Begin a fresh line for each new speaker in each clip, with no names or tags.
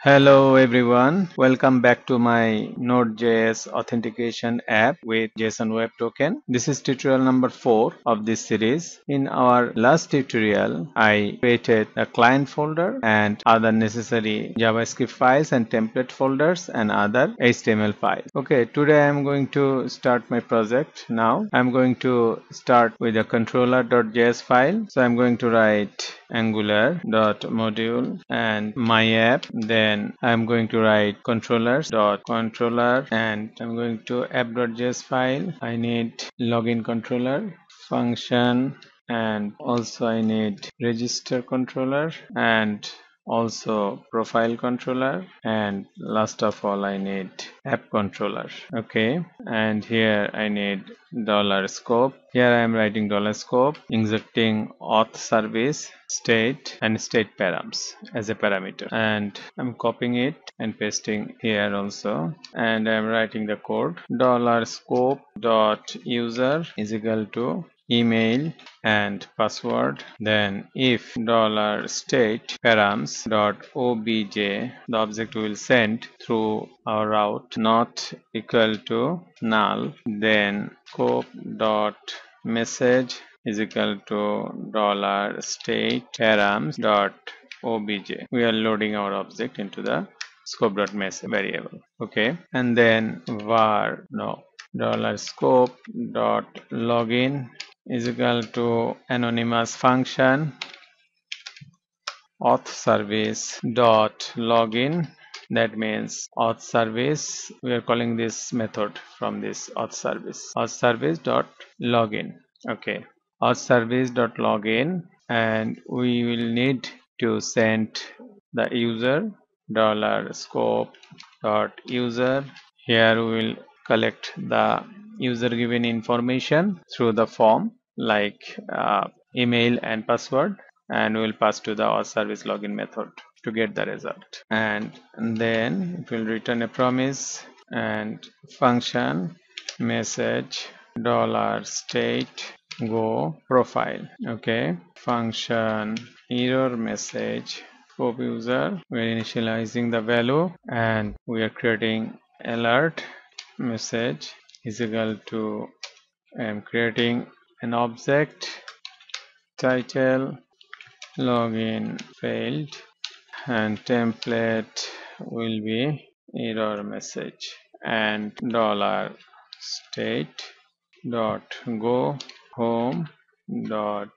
Hello everyone, welcome back to my Node.js authentication app with JSON Web Token. This is tutorial number 4 of this series. In our last tutorial, I created a client folder and other necessary JavaScript files and template folders and other HTML files. Okay, today I am going to start my project now. I am going to start with a controller.js file. So I am going to write angular.module and my app then then I'm going to write controllers dot controller and I'm going to app.js file. I need login controller function and also I need register controller and also profile controller and last of all I need app controller okay? And here I need dollar scope. Here I am writing dollar scope injecting auth service state and state params as a parameter. And I'm copying it and pasting here also. And I'm writing the code. Dollar scope dot user is equal to email and password. Then if dollar state params dot obj the object will send through our route not equal to null. Then scope dot message is equal to dollar state params dot obj we are loading our object into the scope dot message variable okay? And then var no dollar scope dot login is equal to anonymous function auth service dot login. That means auth service we are calling this method from this auth service. Auth service dot login. Okay. Auth service dot login. And we will need to send the user dollar scope dot user. Here we will collect the user given information through the form like uh, email and password and we'll pass to the auth service login method to get the result. And, then it will return a promise and function message dollar state go profile. Okay. Function error message scope user. We're initializing the value and we are creating alert message is equal to I'm creating an object title login failed and template will be error message and dollar state dot go home dot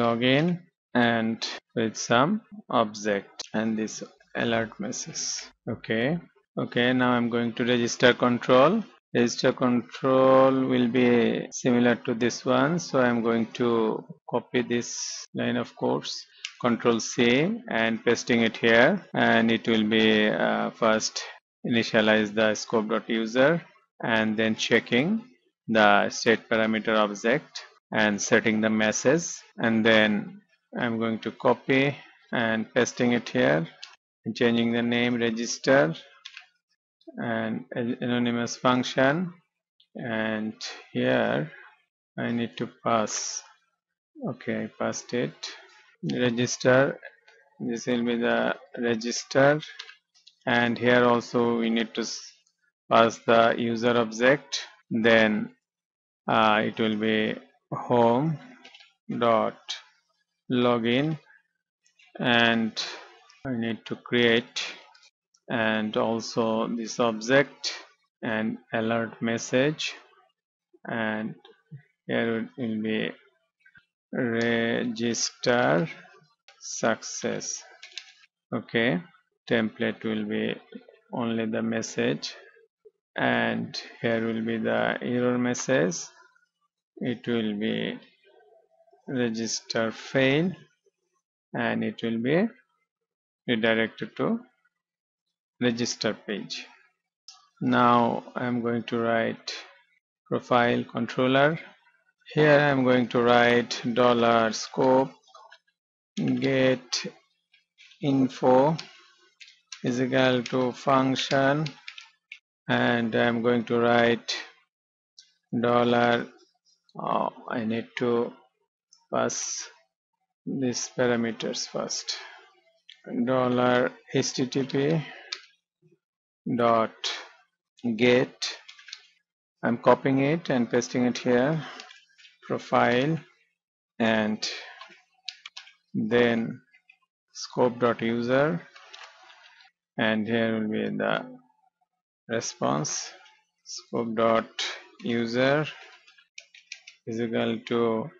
login and with some object and this alert message. Okay. Okay now i'm going to register control register control will be similar to this one so i'm going to copy this line of codes control c and pasting it here and it will be uh, first initialize the scope dot user and then checking the state parameter object and setting the message and then i'm going to copy and pasting it here changing the name register and anonymous function. And here I need to pass. Okay passed it. Register. This will be the register. And here also we need to pass the user object. Then uh, it will be home dot login. And I need to create and also this object and alert message. And here it will be register success. Okay template will be only the message. And here will be the error message. It will be register fail. And it will be redirected to register page. Now I'm going to write profile controller. Here I'm going to write dollar scope get info is equal to function and I'm going to write dollar oh, I need to pass these parameters first. Dollar http dot get. I'm copying it and pasting it here profile and then scope dot user. And here will be the response. Scope dot user is equal to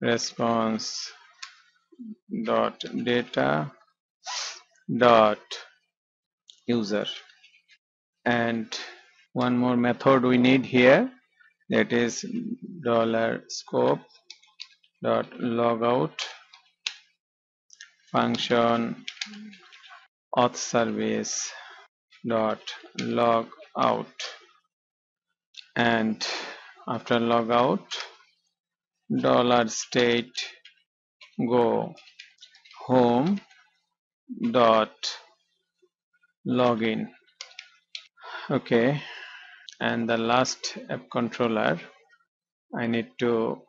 response dot data dot user. And one more method we need here that is dollar scope dot logout function auth service dot log out and after logout dollar state go home dot login. Okay. And the last app controller I need to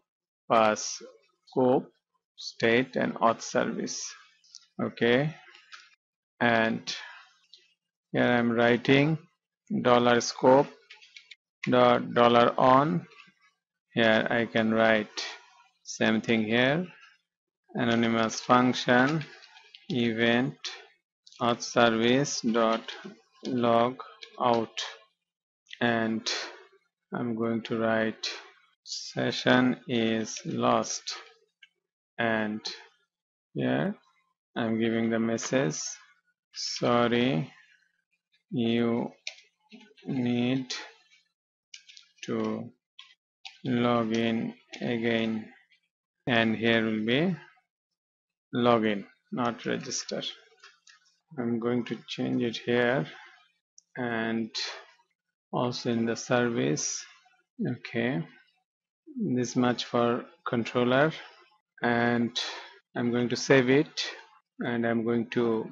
pass scope state and auth service. Okay. And here I'm writing dollar scope dot dollar on. Here I can write same thing here. Anonymous function event auth service dot log out. And I'm going to write session is lost. And here I'm giving the message. Sorry you need to log in again. And here will be login not register I'm going to change it here and also in the service. Okay. This much for controller. And I'm going to save it and I'm going to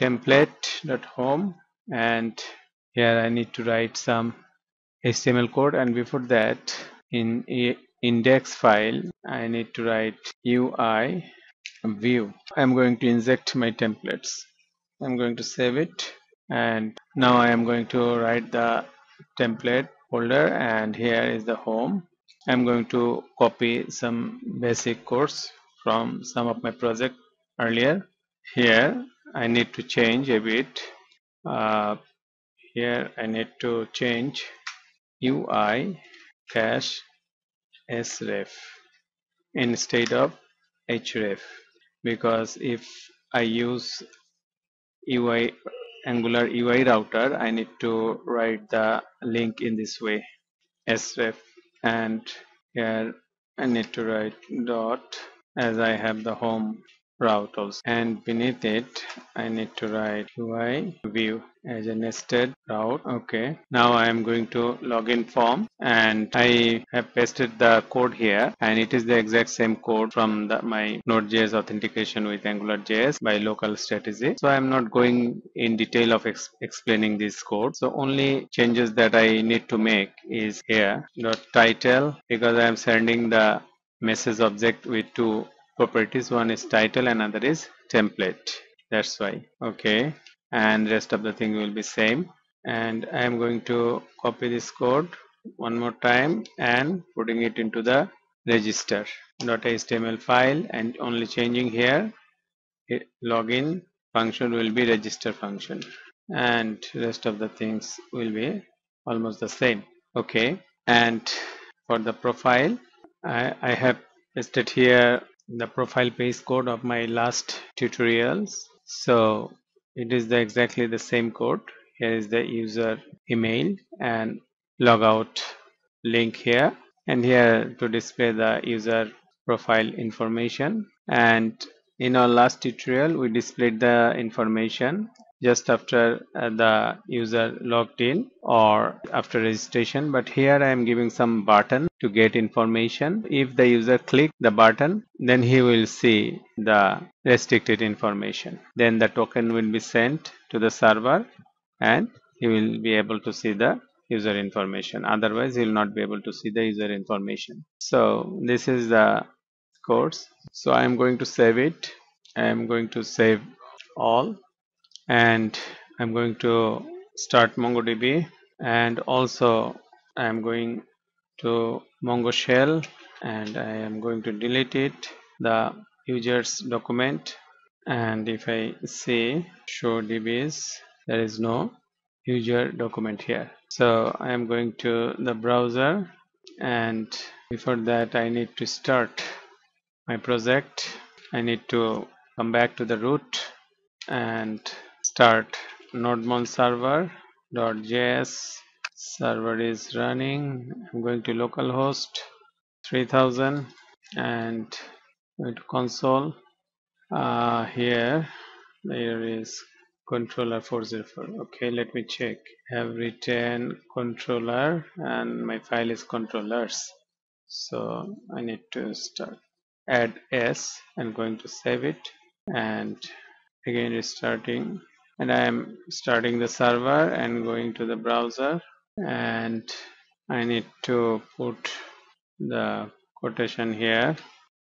template.home and here I need to write some HTML code. And before that in index file I need to write UI view. I'm going to inject my templates I'm going to save it. And now I am going to write the template folder and here is the home. I'm going to copy some basic codes from some of my project earlier. Here I need to change a bit. Uh, here I need to change UI cache sref instead of href. Because if I use UI Angular UI router. I need to write the link in this way sref and here I need to write dot as I have the home route also and beneath it I need to write UI view as a nested route. Okay. Now I am going to login form and I have pasted the code here and it is the exact same code from the, my node.js authentication with angular.js by local strategy. So I am not going in detail of ex explaining this code. So only changes that I need to make is here. Dot title because I am sending the message object with two properties one is title another is template. That's why okay? And rest of the thing will be same. And I am going to copy this code one more time and putting it into the register .html file and only changing here login function will be register function. And rest of the things will be almost the same okay? And for the profile I, I have pasted here the profile page code of my last tutorials. So it is the exactly the same code. Here is the user email and logout link here. And here to display the user profile information. And in our last tutorial we displayed the information just after uh, the user logged in or after registration. But here I am giving some button to get information. If the user click the button then he will see the restricted information. Then the token will be sent to the server and he will be able to see the user information. Otherwise he will not be able to see the user information. So this is the course. So I am going to save it. I am going to save all and I'm going to start MongoDB. And also I am going to Mongo shell and I am going to delete it the users document. And if I say show DBs there is no user document here. So I am going to the browser. And before that I need to start my project. I need to come back to the root. And start nodemon server.js server is running. I'm going to localhost 3000 and going to console. Uh, here there is controller 404 okay let me check. Have written controller and my file is controllers. So I need to start. Add s. And going to save it and again restarting and I am starting the server and going to the browser. And I need to put the quotation here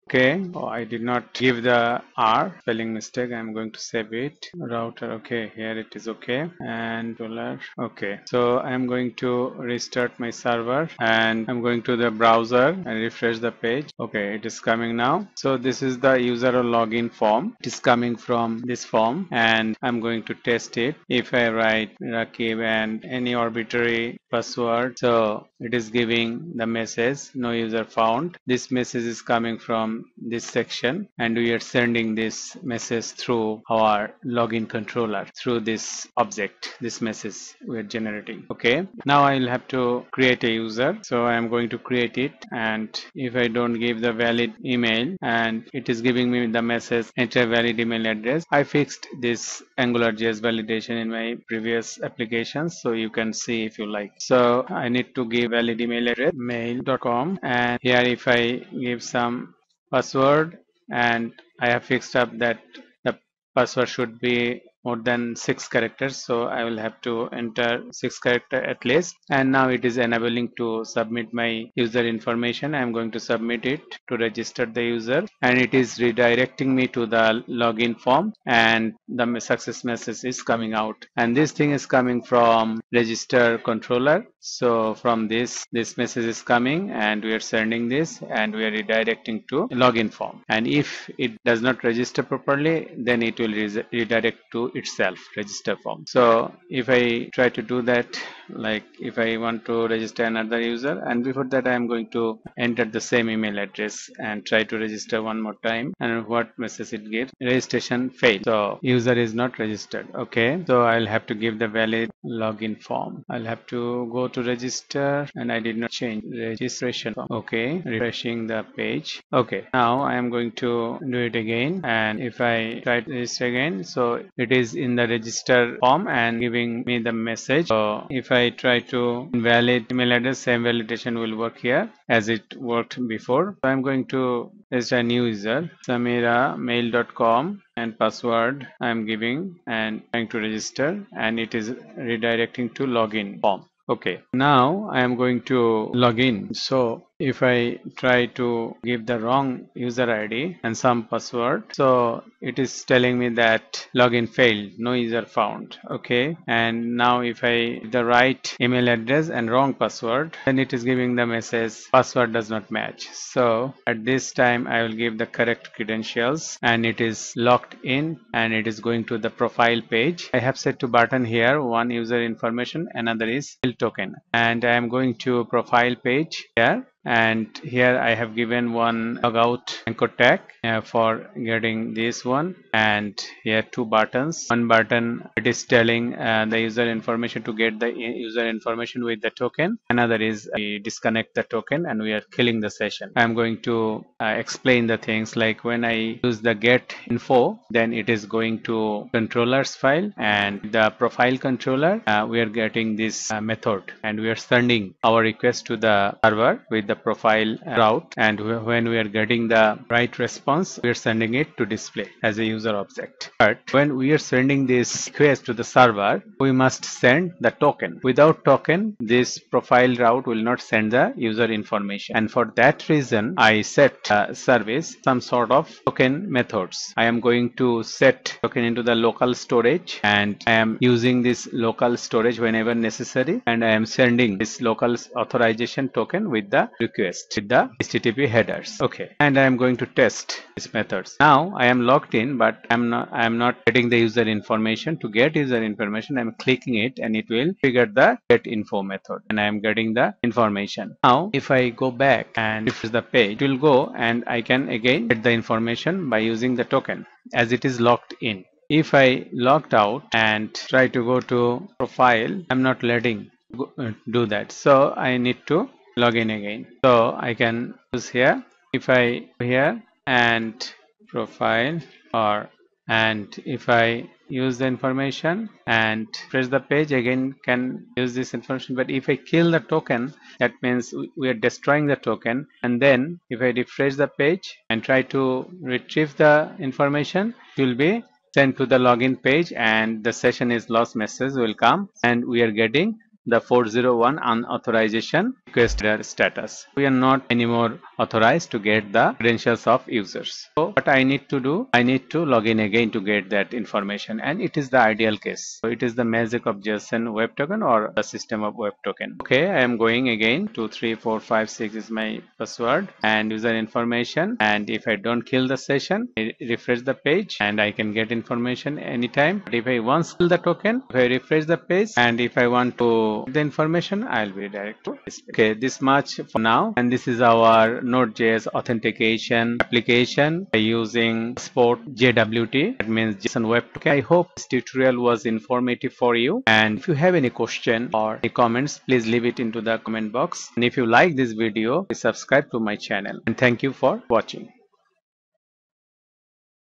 okay oh, I did not give the R spelling mistake I'm going to save it. Router okay here it is okay. And dollar okay. So I'm going to restart my server and I'm going to the browser and refresh the page. Okay it is coming now. So this is the user login form. It is coming from this form and I'm going to test it. If I write Rakib and any arbitrary password so it is giving the message no user found. This message is coming from this section and we are sending this message through our login controller through this object this message we are generating. Okay now I will have to create a user. So I am going to create it and if I don't give the valid email and it is giving me the message enter valid email address I fixed this AngularJS validation in my previous applications so you can see if you like. So I need to give valid email address mail.com and here if I give some password and I have fixed up that the password should be more than six characters so I will have to enter six character at least. And now it is enabling to submit my user information. I'm going to submit it to register the user. And it is redirecting me to the login form and the success message is coming out. And this thing is coming from register controller. So from this this message is coming and we are sending this and we are redirecting to login form. And if it does not register properly then it will redirect to itself register form. So if I try to do that like if I want to register another user and before that I am going to enter the same email address and try to register one more time and what message it gives registration failed. So user is not registered okay? So I'll have to give the valid login form. I'll have to go to register and I did not change registration form okay? Refreshing the page okay? Now I am going to do it again and if I try to register again so it is in the register form and giving me the message. So if I try to invalid email address same validation will work here as it worked before. So I'm going to register a new user samira mail.com and password I'm giving and trying to register and it is redirecting to login form. Okay now I am going to log in so if I try to give the wrong user ID and some password so it is telling me that login failed no user found okay? And now if I the right email address and wrong password then it is giving the message password does not match. So at this time I will give the correct credentials and it is locked in and it is going to the profile page. I have set to button here one user information another is token. And I am going to profile page here and here I have given one logout anchor tag uh, for getting this one. And here two buttons. One button it is telling uh, the user information to get the user information with the token. Another is we disconnect the token and we are killing the session. I'm going to uh, explain the things like when I use the get info then it is going to controllers file. And the profile controller uh, we are getting this uh, method. And we are sending our request to the server with the profile route and when we are getting the right response we are sending it to display as a user object. But when we are sending this request to the server we must send the token. Without token this profile route will not send the user information. And for that reason i set uh, service some sort of token methods. I am going to set token into the local storage and i am using this local storage whenever necessary and i am sending this local authorization token with the request with the http headers. Okay. And i am going to test these methods. Now i am logged in but i'm not i'm not getting the user information. To get user information i'm clicking it and it will trigger the get info method. And i am getting the information. Now if i go back and refresh the page it will go and i can again get the information by using the token as it is locked in. If I logged out and try to go to profile I'm not letting uh, do that. So I need to log in again. So I can use here if I go here and profile or and if I use the information and press the page again can use this information. But if I kill the token that means we are destroying the token. And then if I refresh the page and try to retrieve the information it will be sent to the login page and the session is lost. Message will come and we are getting the 401 unauthorization request status. We are not anymore authorized to get the credentials of users. So what I need to do, I need to log in again to get that information and it is the ideal case. So it is the magic of JSON web token or the system of web token. Okay, I am going again 23456 is my password and user information and if I don't kill the session, I refresh the page and I can get information anytime. But if I once kill the token, if I refresh the page and if I want to the information I'll be direct to Okay, this much for now. And this is our Node.js authentication application by using Passport JWT. That means JSON Web. Okay, I hope this tutorial was informative for you. And if you have any question or any comments, please leave it into the comment box. And if you like this video, please subscribe to my channel. And thank you for watching.